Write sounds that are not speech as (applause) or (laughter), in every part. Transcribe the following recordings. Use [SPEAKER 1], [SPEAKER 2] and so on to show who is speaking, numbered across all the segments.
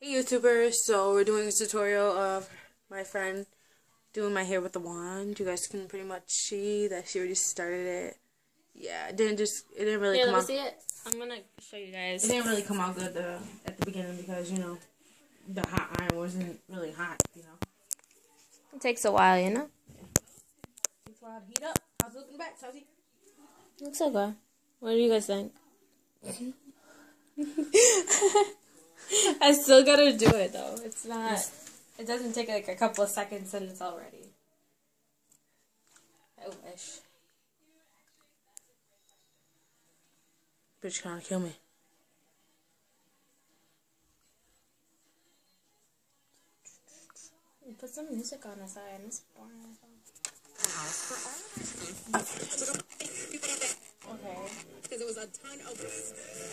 [SPEAKER 1] Hey YouTubers, so we're doing a tutorial of my friend doing my hair with the wand. You guys can pretty much see that she already started it. Yeah, it didn't just, it didn't really
[SPEAKER 2] Yeah,
[SPEAKER 1] come
[SPEAKER 2] let me
[SPEAKER 1] out.
[SPEAKER 2] see it. I'm gonna show you guys.
[SPEAKER 1] It didn't really come out good uh, at the beginning because, you know, the hot iron wasn't really hot, you know.
[SPEAKER 2] It takes a while, you know?
[SPEAKER 1] Takes a while to heat up. How's it looking back, Chelsea?
[SPEAKER 2] Looks okay. What do you guys think? (laughs) (laughs) I still gotta do it though. It's not. It doesn't take like a couple of seconds and it's all ready. I wish.
[SPEAKER 1] Bitch trying to kill me.
[SPEAKER 2] Put some music on the side. It's boring. Okay.
[SPEAKER 3] because it was a ton of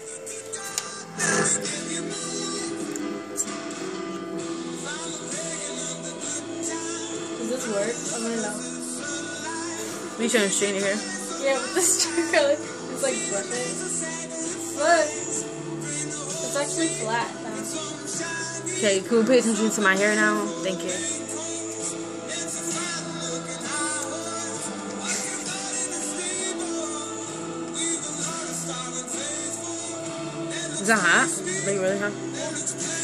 [SPEAKER 2] this work? I wanna know.
[SPEAKER 1] Me trying to straighten your hair.
[SPEAKER 2] Yeah, but this (laughs) trick is like brushing. Look. It's actually flat now.
[SPEAKER 1] Okay, can we pay attention to my hair now? Thank you. Is that hot? Like really hot?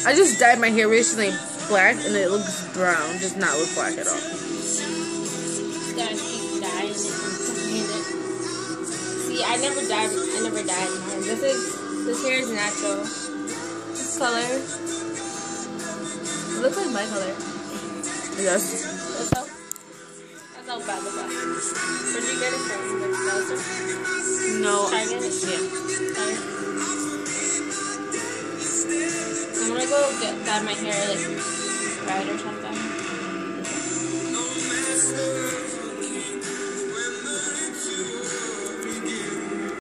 [SPEAKER 1] I just dyed my hair recently black and it looks brown. Does not look black at all.
[SPEAKER 2] Just gotta keep dyeing it and cooking it. See, I never dyed. I never dyed mine. This is this hair is natural. This color. It looks like my color.
[SPEAKER 1] Yes.
[SPEAKER 2] That's how. That's how bad the. Where'd you get it from?
[SPEAKER 1] No.
[SPEAKER 2] Target?
[SPEAKER 1] Yeah.
[SPEAKER 2] Target? I'm gonna go get dye my hair like 真的。